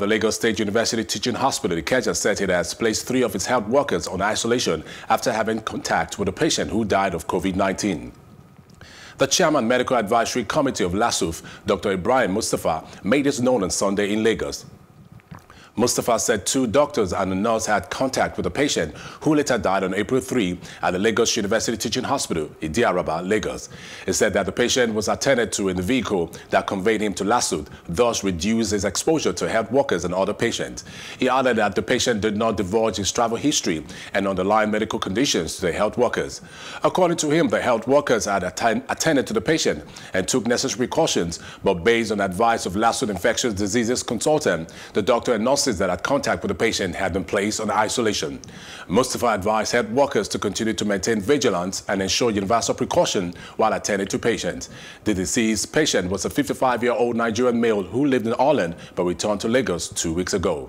The Lagos State University Teaching Hospital, Ikeja, said it has placed three of its health workers on isolation after having contact with a patient who died of COVID-19. The chairman medical advisory committee of LASUTH, Dr. Ibrahim Mustafa, made this known on Sunday in Lagos. Mustafa said two doctors and a nurse had contact with a patient who later died on April 3 at the Lagos University Teaching Hospital in Idi-Araba, Lagos. He said that the patient was attended to in the vehicle that conveyed him to LASUTH, thus reduced his exposure to health workers and other patients. He added that the patient did not divulge his travel history and underlying medical conditions to the health workers. According to him, the health workers had atten attended to the patient and took necessary precautions, but based on advice of LASUTH infectious diseases consultant, the doctor and nurse nurses that had contact with the patient had been placed on isolation. Mustafa advised health workers to continue to maintain vigilance and ensure universal precaution while attending to patients. The deceased patient was a 55-year-old Nigerian male who lived in Ireland but returned to Lagos two weeks ago.